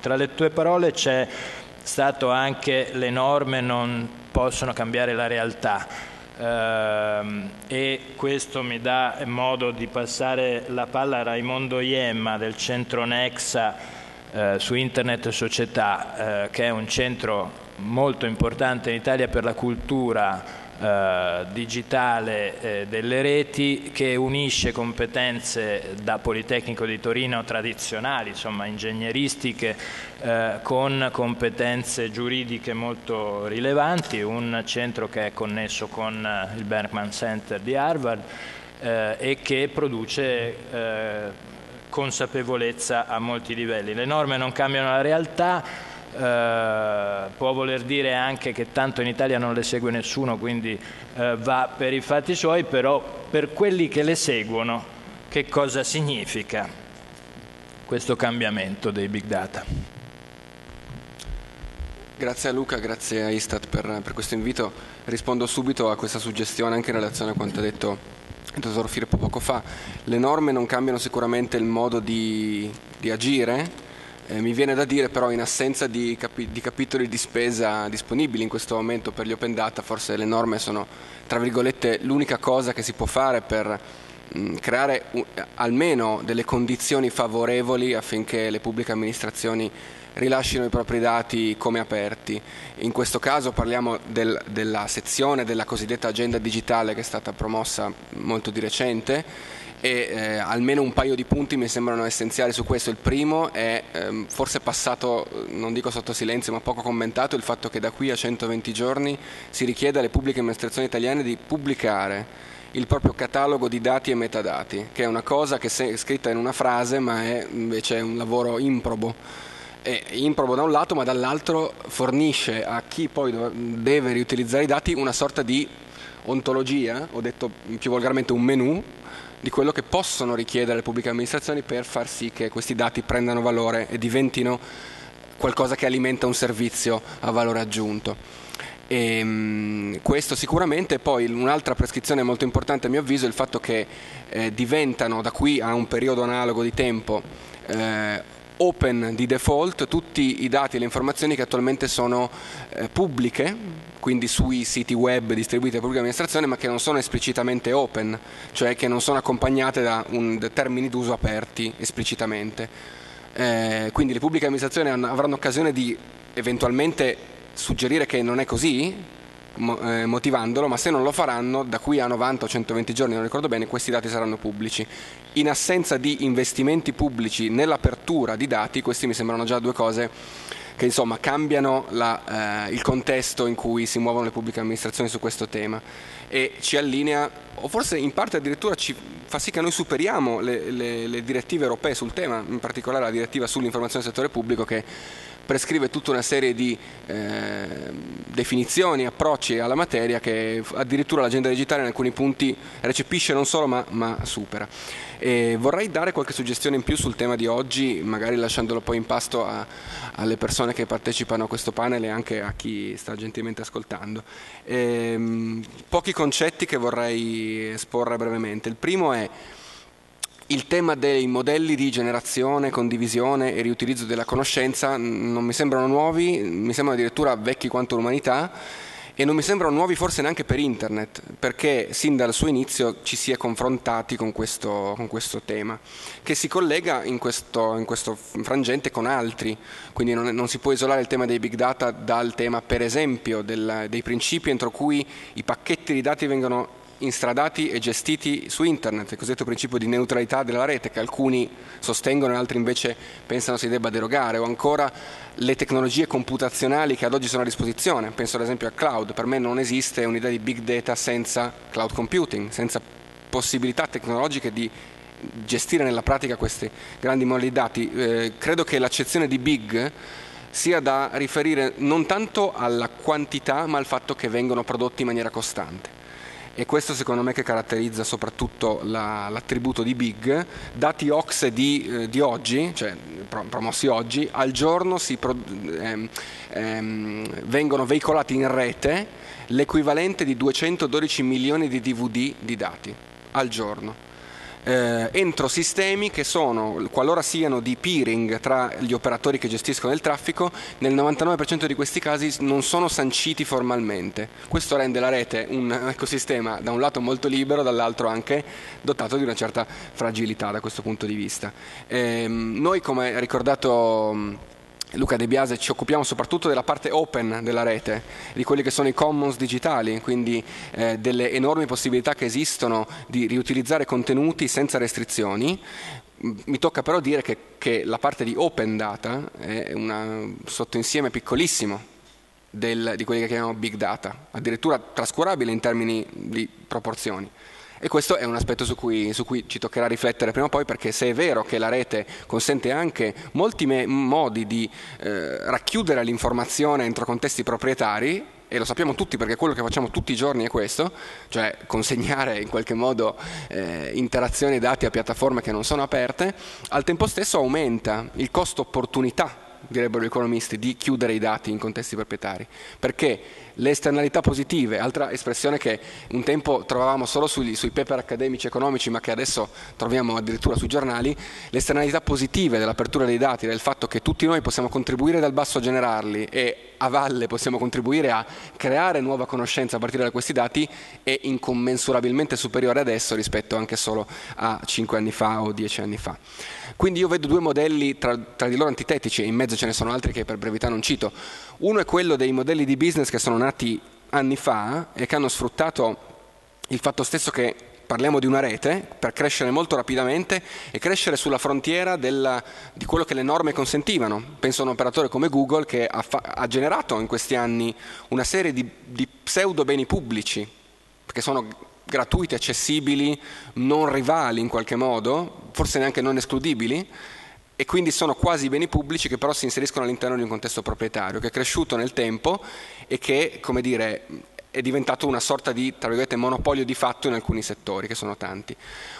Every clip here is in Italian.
Tra le tue parole c'è stato anche le norme non possono cambiare la realtà. Uh, e questo mi dà modo di passare la palla a Raimondo Iemma del centro Nexa uh, su Internet Società, uh, che è un centro molto importante in Italia per la cultura eh, digitale eh, delle reti che unisce competenze da Politecnico di Torino tradizionali, insomma ingegneristiche, eh, con competenze giuridiche molto rilevanti, un centro che è connesso con eh, il Berkman Center di Harvard eh, e che produce consapevolezza a molti livelli. Le norme non cambiano la realtà, eh, può voler dire anche che tanto in Italia non le segue nessuno, quindi eh, va per i fatti suoi, però per quelli che le seguono che cosa significa questo cambiamento dei big data? Grazie a Luca, grazie a Istat per, per questo invito. Rispondo subito a questa suggestione anche in relazione a quanto ha detto il dottor Firpo poco fa. Le norme non cambiano sicuramente il modo di, di agire, eh, mi viene da dire però in assenza di, capi- di, capitoli di spesa disponibili in questo momento per gli open data, forse le norme sono tra virgolette l'unica cosa che si può fare per mh, creare un, almeno delle condizioni favorevoli affinché le pubbliche amministrazioni rilascino i propri dati come aperti. In questo caso parliamo del, della sezione della cosiddetta agenda digitale che è stata promossa molto di recente e eh, almeno un paio di punti mi sembrano essenziali su questo. Il primo è ehm, forse passato, non dico sotto silenzio, ma poco commentato il fatto che da qui a 120 giorni si richiede alle pubbliche amministrazioni italiane di pubblicare il proprio catalogo di dati e metadati, che è una cosa che è scritta in una frase ma è invece un lavoro improbo. È improbo da un lato, ma dall'altro fornisce a chi poi deve riutilizzare i dati una sorta di ontologia, ho detto più volgarmente un menu, di quello che possono richiedere le pubbliche amministrazioni per far sì che questi dati prendano valore e diventino qualcosa che alimenta un servizio a valore aggiunto. E, ehm, questo sicuramente, poi un'altra prescrizione molto importante a mio avviso è il fatto che eh, diventano da qui a un periodo analogo di tempo eh, open di default tutti i dati e le informazioni che attualmente sono eh, pubbliche, quindi sui siti web distribuiti alla pubblica amministrazione, ma che non sono esplicitamente open, cioè che non sono accompagnate da un, da termini d'uso aperti esplicitamente. Eh, quindi le pubbliche amministrazioni avranno occasione di eventualmente suggerire che non è così, motivandolo, ma se non lo faranno da qui a 90 o 120 giorni, non ricordo bene, questi dati saranno pubblici. In assenza di investimenti pubblici nell'apertura di dati, questi mi sembrano già due cose che insomma cambiano la, eh, il contesto in cui si muovono le pubbliche amministrazioni su questo tema e ci allinea, o forse in parte addirittura ci fa sì che noi superiamo le, le, le direttive europee sul tema, in particolare la direttiva sull'informazione del settore pubblico che prescrive tutta una serie di eh, definizioni, approcci alla materia che addirittura l'agenda digitale in alcuni punti recepisce non solo ma, ma supera. E vorrei dare qualche suggestione in più sul tema di oggi, magari lasciandolo poi in pasto a, alle persone che partecipano a questo panel e anche a chi sta gentilmente ascoltando. E, ehm, pochi concetti che vorrei esporre brevemente. Il primo è il tema dei modelli di generazione, condivisione e riutilizzo della conoscenza non mi sembrano nuovi, mi sembrano addirittura vecchi quanto l'umanità e non mi sembrano nuovi forse neanche per internet, perché sin dal suo inizio ci si è confrontati con questo, con questo tema, che si collega in questo, in questo frangente con altri, quindi non, non, si può isolare il tema dei big data dal tema per esempio del, dei principi entro cui i pacchetti di dati vengono instradati e gestiti su internet, il cosiddetto principio di neutralità della rete che alcuni sostengono e altri invece pensano si debba derogare, o ancora le tecnologie computazionali che ad oggi sono a disposizione, penso ad esempio al cloud, per me non esiste un'idea di big data senza cloud computing, senza possibilità tecnologiche di gestire nella pratica questi grandi di dati. Eh, credo che l'accezione di big sia da riferire non tanto alla quantità ma al fatto che vengono prodotti in maniera costante e questo secondo me che caratterizza soprattutto la, l'attributo di Big, dati OX di, eh, di oggi, cioè promossi oggi, al giorno pro, ehm, ehm, vengono veicolati in rete l'equivalente di 212 milioni di DVD di dati al giorno. Eh, entro sistemi che sono, qualora siano di peering tra gli operatori che gestiscono il traffico, nel 99% di questi casi non sono sanciti formalmente. Questo rende la rete un ecosistema da un lato molto libero, dall'altro anche dotato di una certa fragilità da questo punto di vista. Eh, noi, come ricordato Luca De Biase ci occupiamo soprattutto della parte open della rete, di quelli che sono i commons digitali, quindi eh, delle enormi possibilità che esistono di riutilizzare contenuti senza restrizioni. Mi tocca però dire che, che la parte di open data è un sottoinsieme piccolissimo del, di quelli che chiamiamo big data, addirittura trascurabile in termini di proporzioni. E questo è un aspetto su cui, su cui, ci toccherà riflettere prima o poi perché se è vero che la rete consente anche molti me- modi di eh, racchiudere l'informazione entro contesti proprietari, e lo sappiamo tutti perché quello che facciamo tutti i giorni è questo, cioè consegnare in qualche modo eh, interazioni e dati a piattaforme che non sono aperte, al tempo stesso aumenta il costo opportunità direbbero gli economisti, di chiudere i dati in contesti proprietari, perché le esternalità positive, altra espressione che un tempo trovavamo solo sui, sui paper accademici economici, ma che adesso troviamo addirittura sui giornali, le esternalità positive dell'apertura dei dati, del fatto che tutti noi possiamo contribuire dal basso a generarli e a valle possiamo contribuire a creare nuova conoscenza a partire da questi dati, è incommensurabilmente superiore adesso rispetto anche solo a 5 anni fa o 10 anni fa. Quindi io vedo due modelli tra, tra di loro antitetici, in mezzo ce ne sono altri che per brevità non cito. Uno è quello dei modelli di business che sono nati anni fa e che hanno sfruttato il fatto stesso che parliamo di una rete per crescere molto rapidamente e crescere sulla frontiera della, di quello che le norme consentivano. Penso a un operatore come Google che ha, fa, ha generato in questi anni una serie di, di pseudo beni pubblici, che sono gratuiti, accessibili, non rivali in qualche modo, forse neanche non escludibili, e quindi sono quasi beni pubblici che però si inseriscono all'interno di un contesto proprietario che è cresciuto nel tempo e che, come dire, è diventato una sorta di monopolio di fatto in alcuni settori, che sono tanti.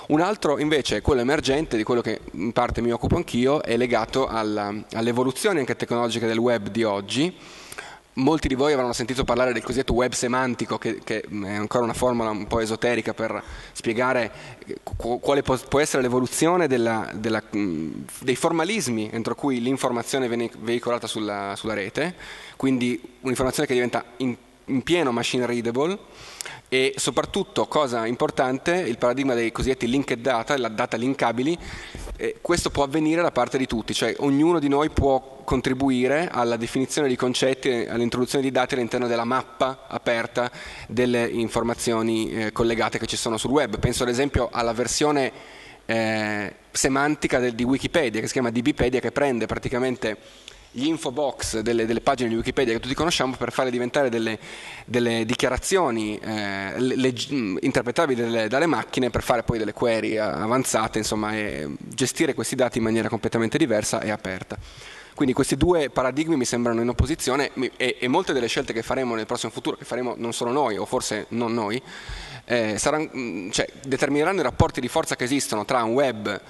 Un altro invece, quello emergente, di quello che in parte mi occupo anch'io, è legato alla, all'evoluzione anche tecnologica del web di oggi, Molti di voi avranno sentito parlare del cosiddetto web semantico, che, che, è ancora una formula un po' esoterica per spiegare quale può essere l'evoluzione della, della, dei formalismi entro cui l'informazione viene veicolata sulla, sulla rete, quindi un'informazione che diventa in, in pieno machine readable e soprattutto, cosa importante, il paradigma dei cosiddetti linked data, la data linkabili, eh, questo può avvenire da parte di tutti, cioè ognuno di noi può contribuire alla definizione di concetti, all'introduzione di dati all'interno della mappa aperta delle informazioni eh, collegate che ci sono sul web. Penso ad esempio alla versione eh, semantica del, di Wikipedia che si chiama DBpedia che prende praticamente gli info box delle, delle, pagine di Wikipedia che tutti conosciamo per farle diventare delle, delle dichiarazioni eh, leg- interpretabili delle, dalle macchine per fare poi delle query avanzate, insomma, e gestire questi dati in maniera completamente diversa e aperta. Quindi questi due paradigmi mi sembrano in opposizione e, e molte delle scelte che faremo nel prossimo futuro, che faremo non solo noi o forse non noi, eh, saranno, cioè, determineranno i rapporti di forza che esistono tra un web eh,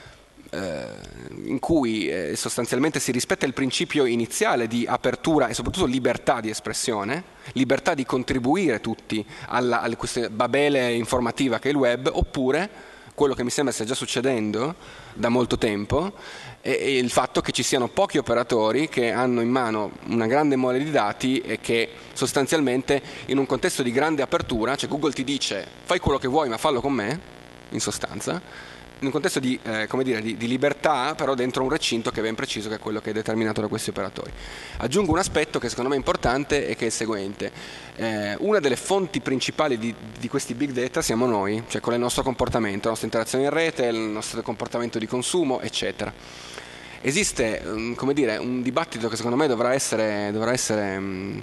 in cui eh, sostanzialmente si rispetta il principio iniziale di apertura e soprattutto libertà di espressione, libertà di contribuire tutti alla, a questa babele informativa che è il web, oppure quello che mi sembra stia già succedendo da molto tempo è, il fatto che ci siano pochi operatori che hanno in mano una grande mole di dati e che sostanzialmente in un contesto di grande apertura, cioè Google ti dice fai quello che vuoi ma fallo con me, in sostanza, in un contesto di, eh, dire, di, di, libertà, però dentro un recinto che è ben preciso, che è quello che è determinato da questi operatori. Aggiungo un aspetto che secondo me è importante e che è il seguente. Eh, una delle fonti principali di, di, questi big data siamo noi, cioè con il nostro comportamento, la nostra interazione in rete, il nostro comportamento di consumo, eccetera. Esiste mm, dire, un dibattito che secondo me dovrà essere, dovrà essere mm,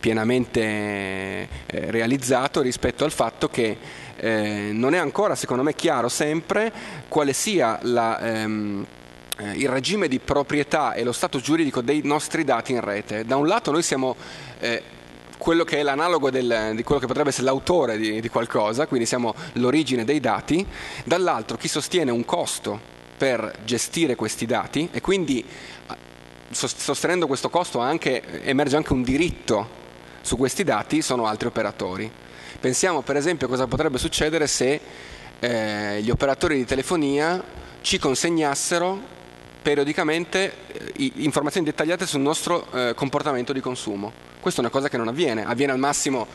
pienamente eh, realizzato rispetto al fatto che eh, non è ancora, secondo me, chiaro sempre quale sia la, ehm, eh, il regime di proprietà e lo stato giuridico dei nostri dati in rete. Da un lato noi siamo quello che è l'analogo del, di quello che potrebbe essere l'autore di, di, qualcosa, quindi siamo l'origine dei dati, dall'altro chi sostiene un costo per gestire questi dati e quindi sostenendo questo costo anche, emerge anche un diritto su questi dati sono altri operatori. Pensiamo per esempio a cosa potrebbe succedere se eh, gli operatori di telefonia ci consegnassero periodicamente eh, informazioni dettagliate sul nostro eh, comportamento di consumo. Questa è una cosa che non avviene, avviene al massimo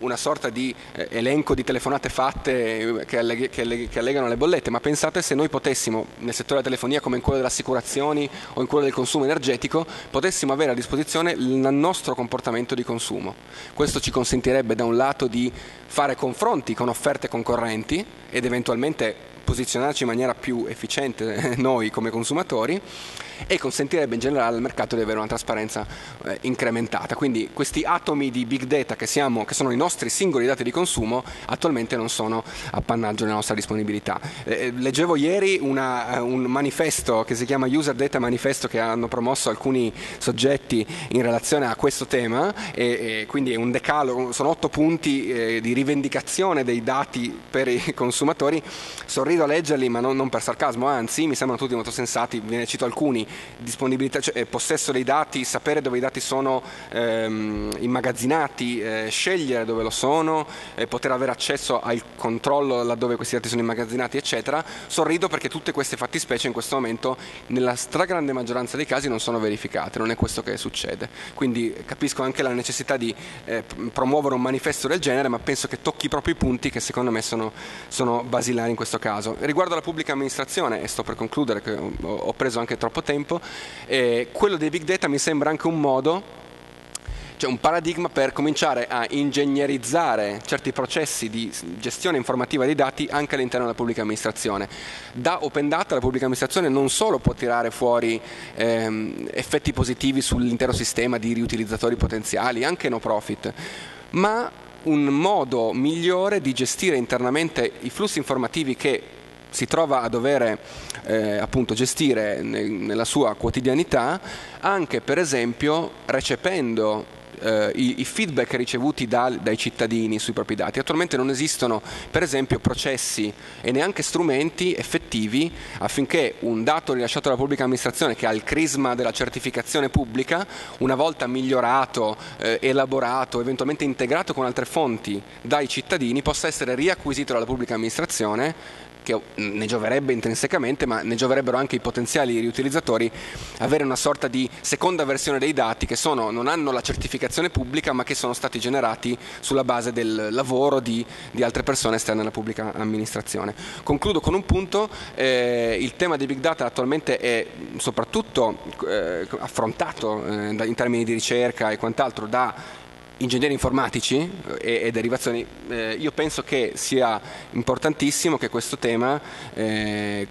una sorta di eh, elenco di telefonate fatte eh, che, alleg- che, alleg- che, allegano le bollette, ma pensate se noi potessimo, nel settore della telefonia come in quello delle assicurazioni o in quello del consumo energetico, potessimo avere a disposizione il nostro comportamento di consumo. Questo ci consentirebbe da un lato di fare confronti con offerte concorrenti ed eventualmente posizionarci in maniera più efficiente noi come consumatori e consentirebbe in generale al mercato di avere una trasparenza eh, incrementata. Quindi questi atomi di big data che, siamo, che, sono i nostri singoli dati di consumo attualmente non sono appannaggio della nostra disponibilità. Eh, eh leggevo ieri una, eh, un manifesto che si chiama User Data Manifesto che hanno promosso alcuni soggetti in relazione a questo tema e, e quindi è un decalogo, sono otto punti eh, di rivendicazione dei dati per i consumatori. Sorrido a leggerli ma non, non per sarcasmo, anzi mi sembrano tutti molto sensati, ve ne cito alcuni disponibilità, cioè, eh, possesso dei dati, sapere dove i dati sono ehm, immagazzinati, eh, scegliere dove lo sono, eh, poter avere accesso al controllo laddove questi dati sono immagazzinati, eccetera. Sorrido perché tutte queste fattispecie in questo momento, nella stragrande maggioranza dei casi, non sono verificate, non è questo che succede. Quindi capisco anche la necessità di eh, promuovere un manifesto del genere, ma penso che tocchi proprio i punti che secondo me sono, sono basilari in questo caso. Riguardo alla pubblica amministrazione, e sto per concludere, che ho, ho preso anche troppo tempo, tempo, eh, quello dei big data mi sembra anche un modo cioè un paradigma per cominciare a ingegnerizzare certi processi di gestione informativa dei dati anche all'interno della pubblica amministrazione. Da Open Data la pubblica amministrazione non solo può tirare fuori ehm, effetti positivi sull'intero sistema di riutilizzatori potenziali, anche no profit, ma un modo migliore di gestire internamente i flussi informativi che si trova a dover eh, appunto gestire ne, nella sua quotidianità, anche per esempio recependo eh, i, i, feedback ricevuti da, dai cittadini sui propri dati. Attualmente non esistono per esempio processi e neanche strumenti effettivi affinché un dato rilasciato dalla pubblica amministrazione che ha il crisma della certificazione pubblica, una volta migliorato, eh, elaborato, eventualmente integrato con altre fonti dai cittadini, possa essere riacquisito dalla pubblica amministrazione che ne gioverebbe intrinsecamente, ma ne gioverebbero anche i potenziali riutilizzatori, avere una sorta di seconda versione dei dati che sono, non hanno la certificazione pubblica, ma che sono stati generati sulla base del lavoro di, di altre persone esterne alla pubblica amministrazione. Concludo con un punto, eh, il tema dei big data attualmente è soprattutto eh, affrontato eh, in termini di ricerca e quant'altro da ingegneri informatici e, e derivazioni, eh, io penso che sia importantissimo che questo tema eh,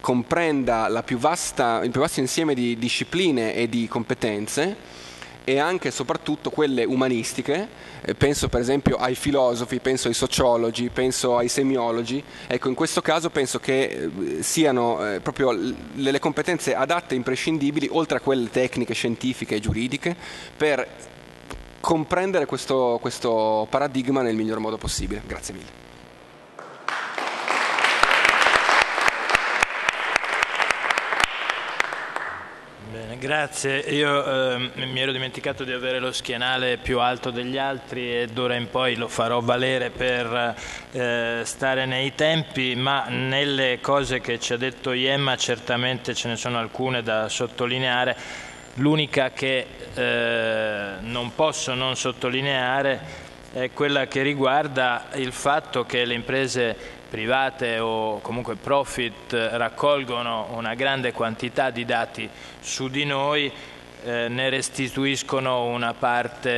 comprenda più vasta, il più vasto insieme di discipline e di competenze e anche e soprattutto quelle umanistiche, eh, penso per esempio ai filosofi, penso ai sociologi, penso ai semiologi, ecco in questo caso penso che eh, siano eh, proprio le competenze adatte e imprescindibili, oltre a quelle tecniche, scientifiche e giuridiche, per comprendere questo, questo paradigma nel miglior modo possibile. Grazie mille. Bene, grazie. Io eh, mi ero dimenticato di avere lo schienale più alto degli altri e d'ora in poi lo farò valere per eh, stare nei tempi, ma nelle cose che ci ha detto Iemma certamente ce ne sono alcune da sottolineare L'unica che eh, non posso non sottolineare è quella che riguarda il fatto che le imprese private o comunque profit raccolgono una grande quantità di dati su di noi, eh, ne restituiscono una parte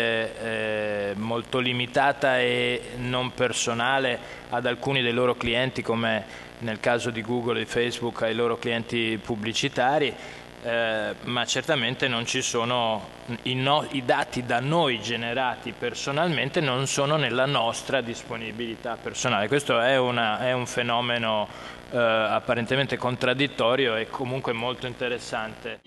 eh, molto limitata e non personale ad alcuni dei loro clienti come nel caso di Google e Facebook ai loro clienti pubblicitari eh, ma certamente non ci sono i, no, i, dati da noi generati personalmente non sono nella nostra disponibilità personale. Questo è, una, è un fenomeno eh, apparentemente contraddittorio e comunque molto interessante.